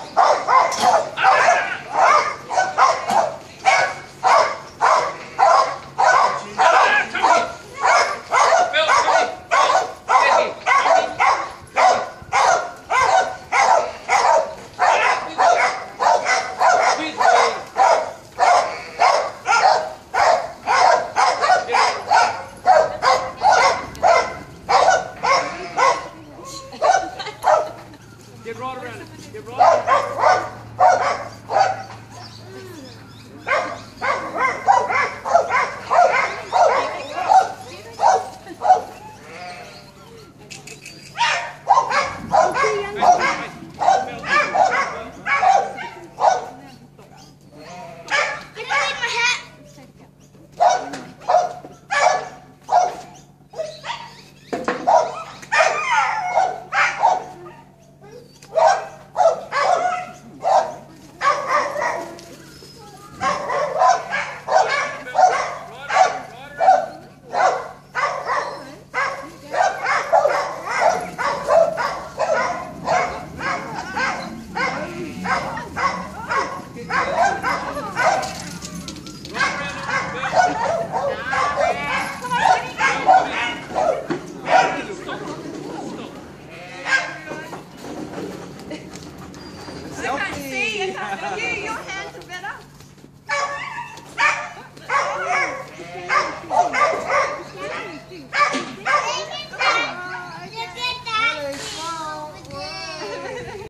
Oh, oh, oh, oh. Get right. Yeah, your hand.